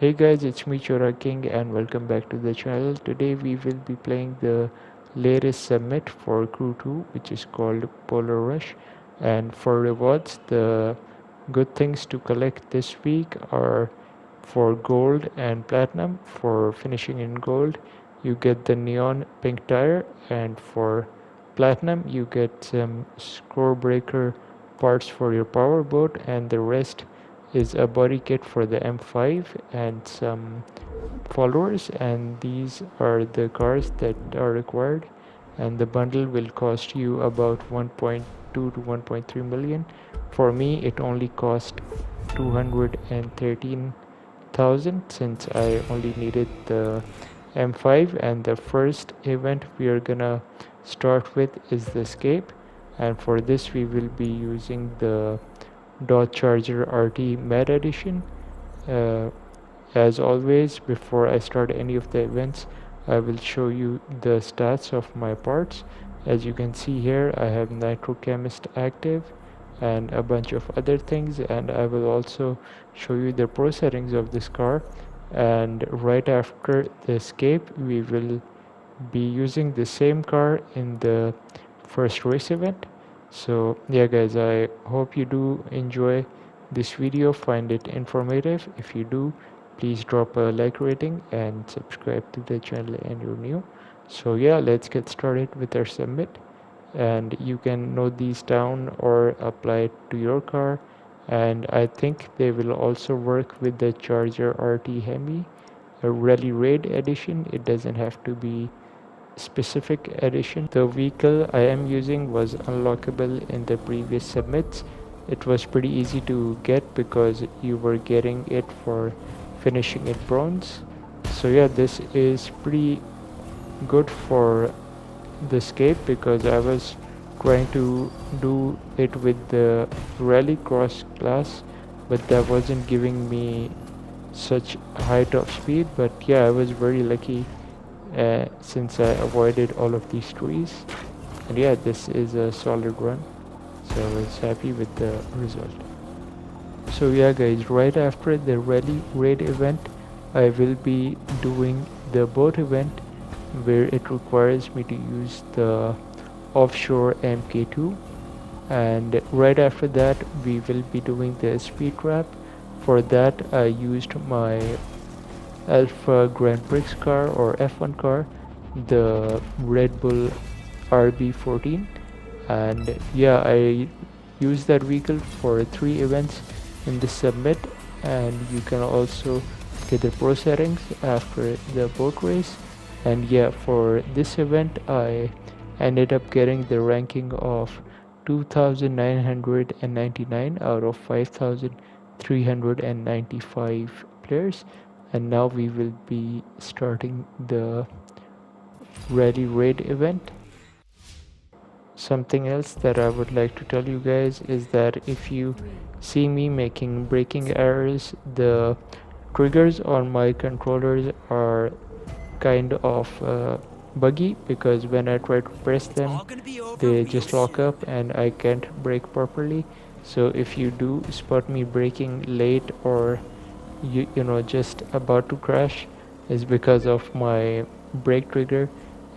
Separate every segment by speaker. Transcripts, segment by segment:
Speaker 1: Hey guys, it's me Chora King and welcome back to the channel. Today we will be playing the latest summit for Crew 2 which is called Polar Rush and for rewards the good things to collect this week are for gold and platinum. For finishing in gold you get the neon pink tire and for platinum you get some score breaker parts for your power boat and the rest is a body kit for the M5 and some followers and these are the cars that are required and the bundle will cost you about 1.2 to 1.3 million. For me it only cost 213,000 since I only needed the M5 and the first event we are gonna start with is the escape and for this we will be using the Dodge Charger RT Meta Edition. Uh, as always, before I start any of the events, I will show you the stats of my parts. As you can see here, I have Nitrochemist active and a bunch of other things and I will also show you the pro settings of this car and right after the escape we will be using the same car in the first race event so yeah guys i hope you do enjoy this video find it informative. If you do please drop a like rating and subscribe to the channel and you're new. So yeah let's get started with our summit and you can note these down or apply it to your car. And i think they will also work with the charger rt hemi a rally raid edition it doesn't have to be specific edition. The vehicle I am using was unlockable in the previous summits. It was pretty easy to get because you were getting it for finishing it bronze. So yeah, this is pretty good for the escape because I was trying to do it with the rally cross class but that wasn't giving me such high top speed but yeah I was very lucky uh, since I avoided all of these trees. And yeah this is a solid run. So I was happy with the result. So yeah guys right after the rally raid event I will be doing the boat event where it requires me to use the offshore MK2 and right after that we will be doing the speed trap for that I used my Alpha Grand Prix car or F1 car, the Red Bull RB14 and yeah I use that vehicle for three events in the summit and you can also get the pro settings after the boat race. And yeah for this event I ended up getting the ranking of 2999 out of 5395 players and now we will be starting the rally raid event. Something else that I would like to tell you guys is that if you see me making braking errors the triggers on my controllers are kind of uh, buggy because when I try to press them they just lock up and I can't brake properly. So if you do spot me braking late or you, you know just about to crash is because of my brake trigger.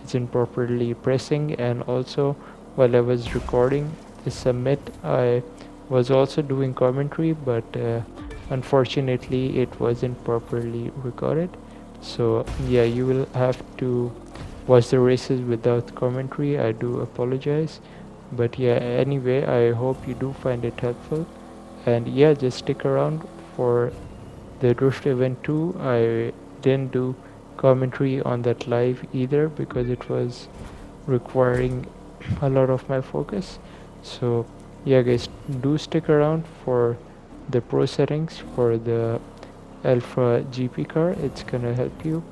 Speaker 1: Isn't properly pressing and also while I was recording the summit I was also doing commentary but uh, unfortunately it wasn't properly recorded. So yeah you will have to watch the races without commentary. I do apologize. But yeah anyway I hope you do find it helpful. And yeah just stick around for the drift event 2 I didn't do commentary on that live either because it was requiring a lot of my focus. So yeah guys do stick around for the pro settings for the alpha gp car. It's gonna help you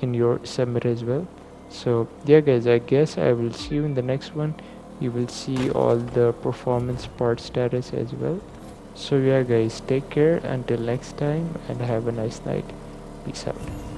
Speaker 1: in your summit as well. So yeah guys i guess i will see you in the next one. You will see all the performance part status as well so yeah guys take care until next time and have a nice night. Peace out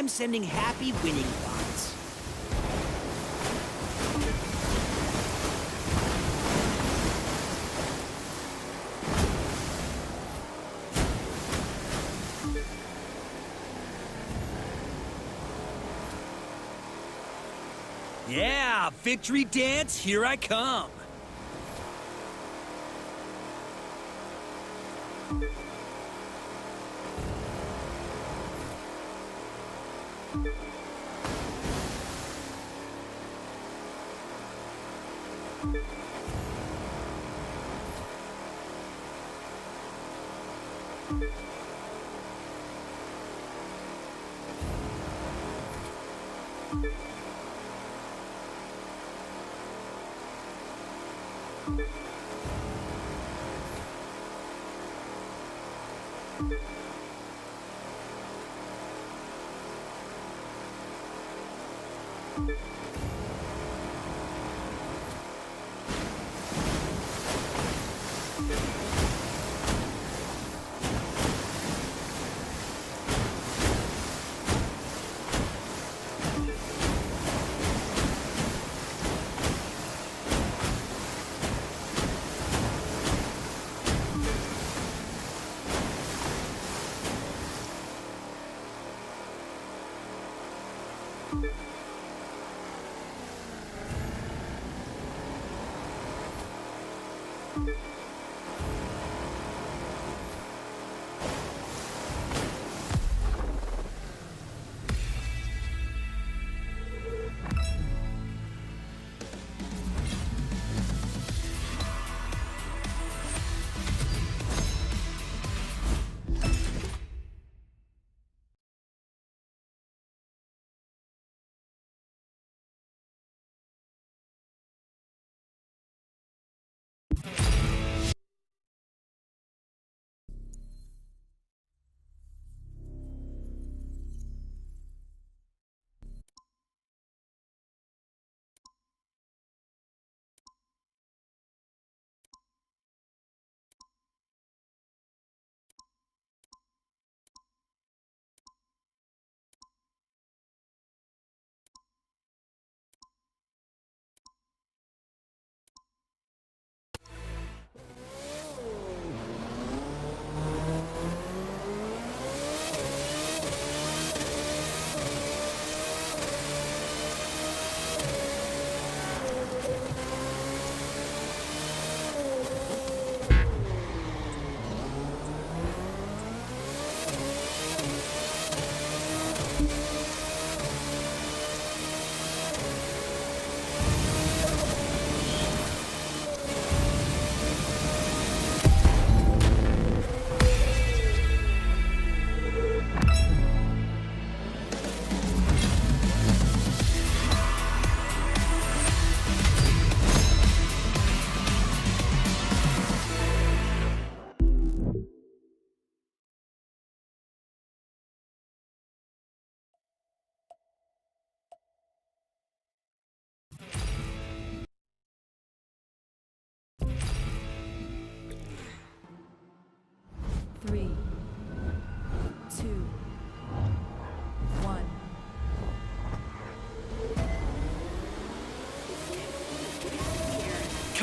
Speaker 2: I'm sending happy winning thoughts. Yeah, victory dance, here I come.
Speaker 3: you Three,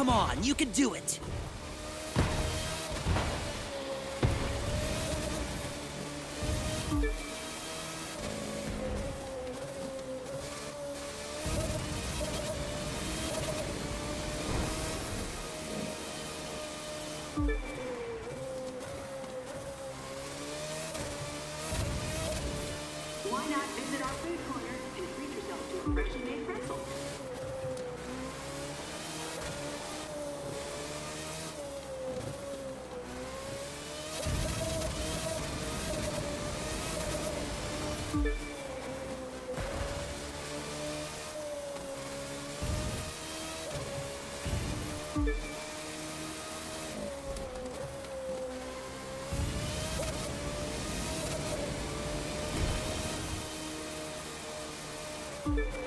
Speaker 2: Come on, you can do it.
Speaker 3: A reminder,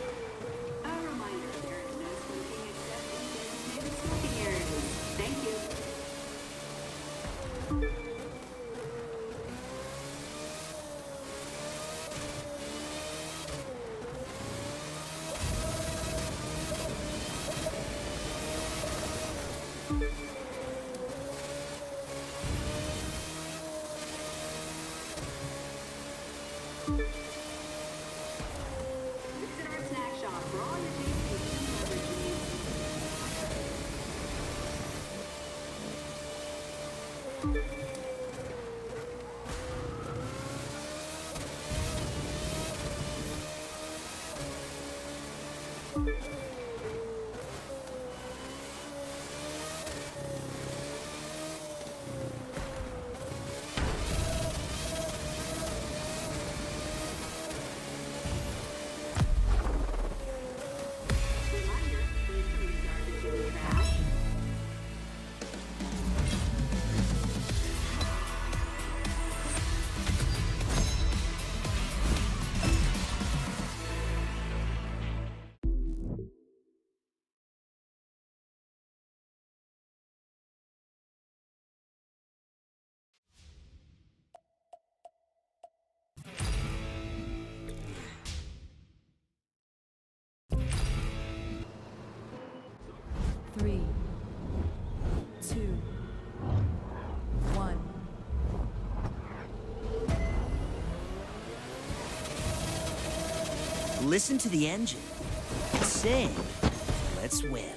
Speaker 3: Listen to the engine. Sing. Let's win.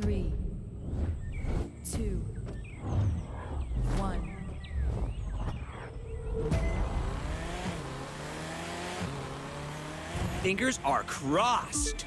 Speaker 4: three, two, one.
Speaker 2: Fingers are crossed.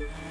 Speaker 5: you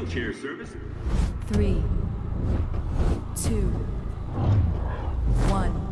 Speaker 5: Wheelchair service.
Speaker 4: Three, two, one.